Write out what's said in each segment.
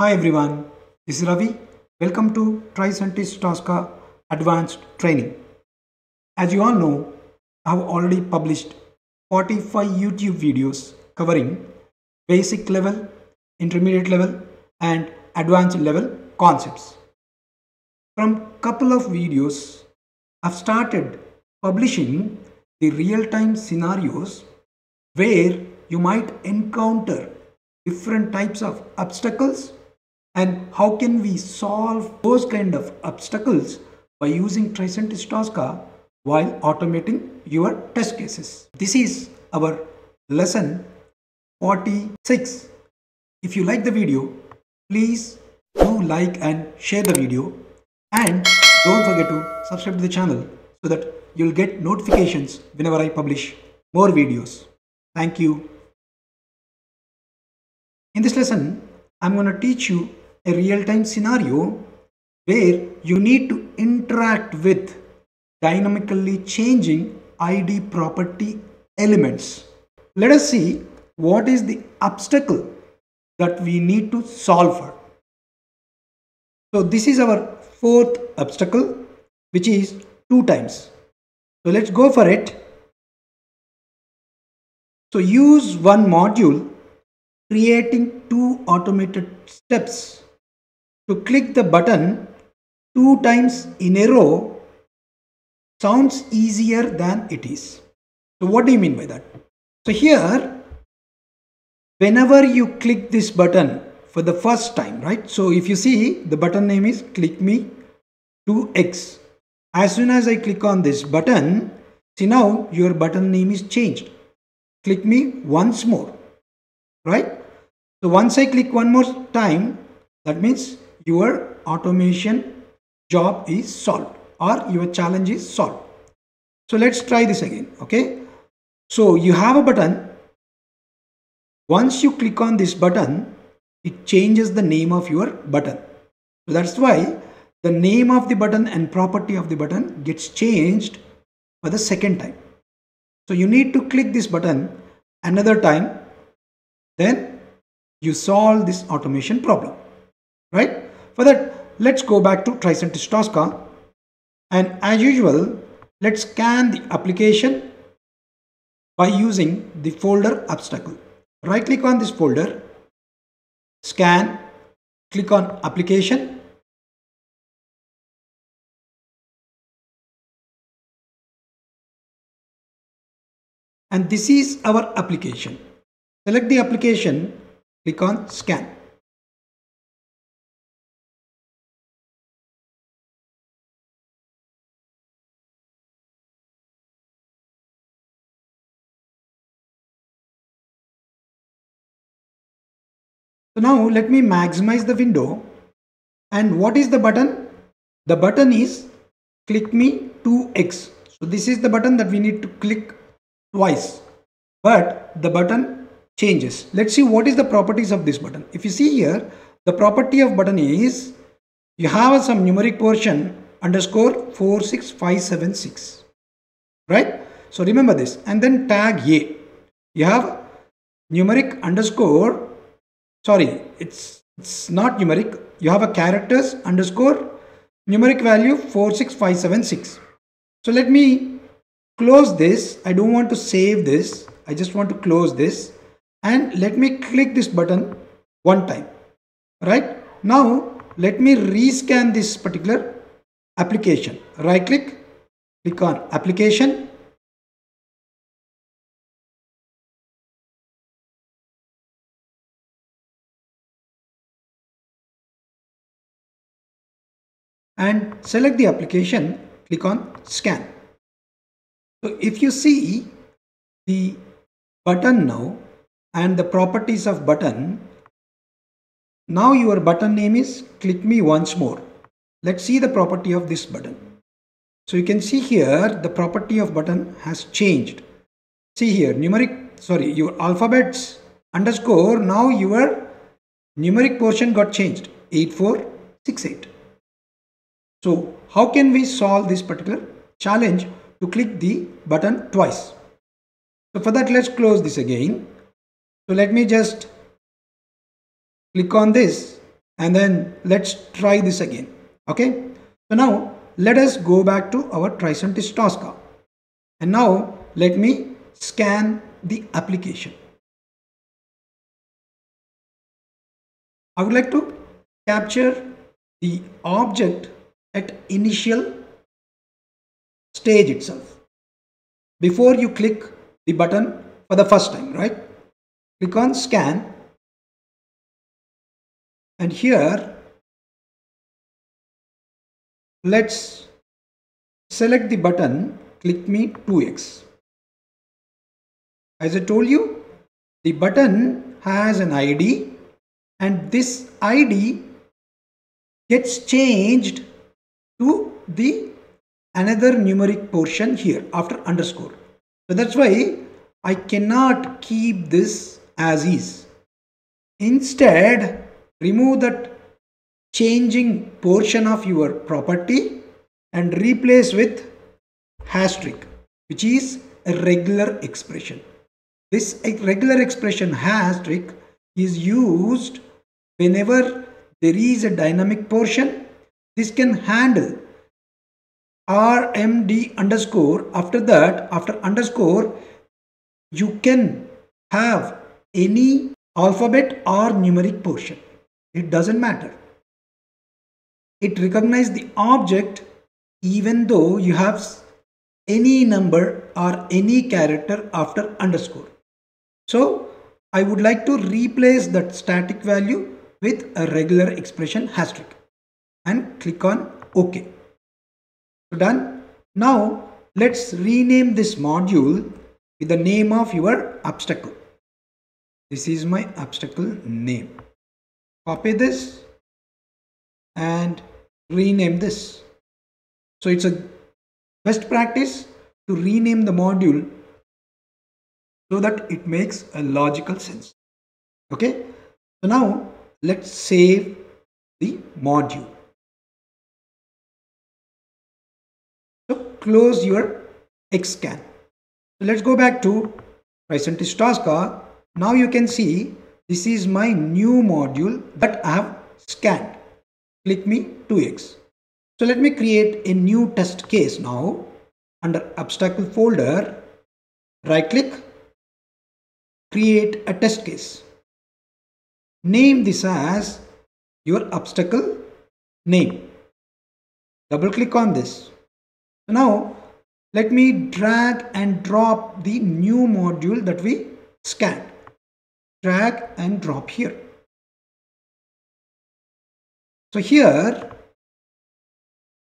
Hi everyone, this is Ravi. Welcome to Tricentis Tosca Advanced Training. As you all know, I have already published 45 YouTube videos covering basic level, intermediate level and advanced level concepts. From a couple of videos, I've started publishing the real-time scenarios where you might encounter different types of obstacles and how can we solve those kind of obstacles by using Tricentis Tosca while automating your test cases. This is our lesson 46. If you like the video, please do like and share the video and don't forget to subscribe to the channel so that you'll get notifications whenever I publish more videos. Thank you. In this lesson, I'm going to teach you a real-time scenario where you need to interact with dynamically changing ID property elements. Let us see what is the obstacle that we need to solve for. So this is our fourth obstacle which is 2 times. So let's go for it. So use one module creating two automated steps to click the button two times in a row sounds easier than it is. So what do you mean by that? So here, whenever you click this button for the first time, right? So if you see the button name is click me 2x. As soon as I click on this button, see now your button name is changed. Click me once more, right? So once I click one more time, that means your automation job is solved or your challenge is solved. So let's try this again. Okay. So you have a button. Once you click on this button, it changes the name of your button. So that's why the name of the button and property of the button gets changed for the second time. So you need to click this button another time. Then you solve this automation problem. Right? For that, let's go back to Tricentis Tosca and as usual, let's scan the application by using the folder obstacle. Right click on this folder, scan, click on application. And this is our application. Select the application, click on scan. So now let me maximize the window and what is the button? The button is click me 2x. So this is the button that we need to click twice but the button changes. Let's see what is the properties of this button. If you see here the property of button is you have some numeric portion underscore 46576 right. So remember this and then tag a you have numeric underscore sorry it's it's not numeric. You have a characters underscore numeric value 46576 so let me close this. I don't want to save this. I just want to close this. And let me click this button one time. Right? Now let me rescan this particular application. Right click click on application and select the application, click on scan. So if you see the button now and the properties of button, now your button name is click me once more. Let's see the property of this button. So you can see here the property of button has changed. See here numeric, sorry, your alphabets underscore now your numeric portion got changed 8468. So how can we solve this particular challenge? To click the button twice? So for that, let's close this again. So let me just click on this and then let's try this again. Okay? So now let us go back to our Tricentis Tosca and now let me scan the application. I would like to capture the object at initial stage itself. Before you click the button for the first time right? Click on scan. And here let's select the button click me 2x as I told you the button has an ID and this ID gets changed to the another numeric portion here after underscore so that's why I cannot keep this as is instead remove that changing portion of your property and replace with trick, which is a regular expression. This regular expression trick is used whenever there is a dynamic portion. This can handle rmd underscore after that after underscore you can have any alphabet or numeric portion it doesn't matter. It recognizes the object even though you have any number or any character after underscore. So I would like to replace that static value with a regular expression asterisk and click on OK. Done. Now let's rename this module with the name of your obstacle. This is my obstacle name copy this and rename this so it's a best practice to rename the module so that it makes a logical sense okay so now let's save the module close your xscan so let's go back to Tricentis Tosca now you can see this is my new module that I have scanned. Click me 2x. So let me create a new test case now under obstacle folder. Right click, create a test case. Name this as your obstacle name. Double click on this. Now let me drag and drop the new module that we scanned. Drag and drop here. So here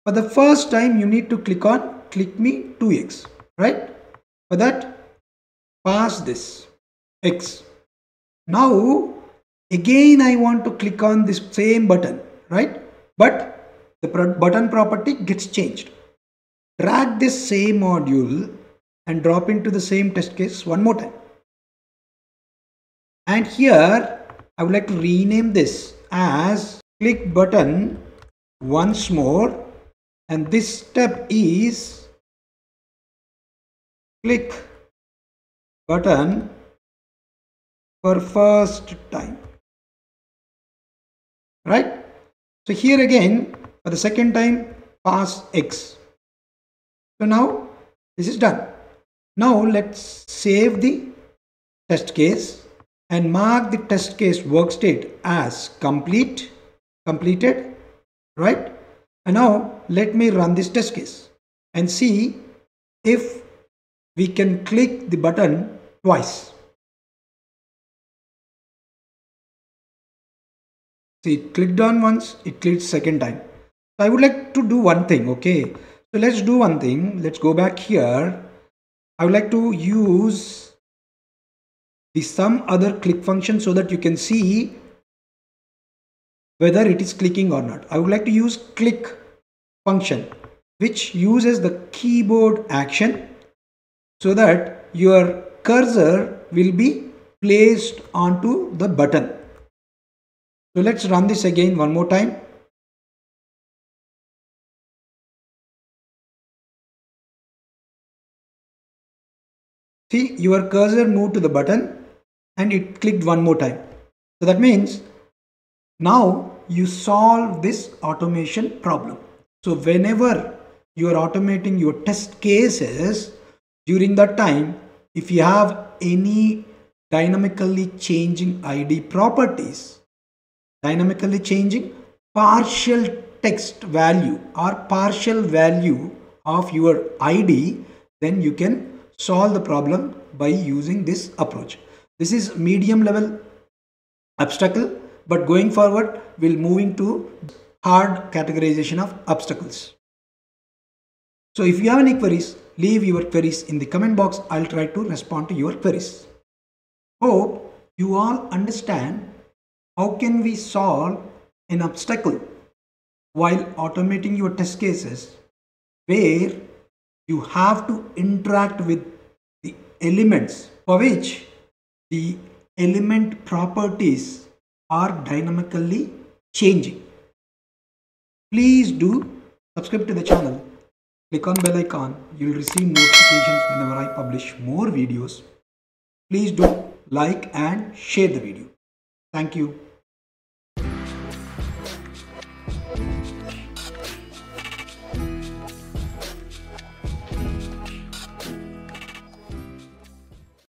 for the first time you need to click on click me 2x right? For that pass this x. Now again I want to click on this same button right? But the button property gets changed drag this same module and drop into the same test case one more time. And here I would like to rename this as click button once more. And this step is click button for first time. Right? So here again for the second time pass x so now this is done. Now let's save the test case and mark the test case work state as complete completed right? And now let me run this test case and see if we can click the button twice. See it clicked on once it clicked second time. So i would like to do one thing okay so let's do one thing let's go back here i would like to use the some other click function so that you can see whether it is clicking or not. I would like to use click function which uses the keyboard action so that your cursor will be placed onto the button. So let's run this again one more time. See your cursor moved to the button and it clicked one more time. So that means now you solve this automation problem. So whenever you are automating your test cases during that time, if you have any dynamically changing ID properties, dynamically changing partial text value or partial value of your ID, then you can solve the problem by using this approach. This is medium level obstacle, but going forward, we'll moving to hard categorization of obstacles. So if you have any queries, leave your queries in the comment box. I'll try to respond to your queries. Hope you all understand how can we solve an obstacle while automating your test cases where you have to interact with the elements for which the element properties are dynamically changing. Please do subscribe to the channel. Click on bell icon. You will receive notifications whenever I publish more videos. Please do like and share the video. Thank you.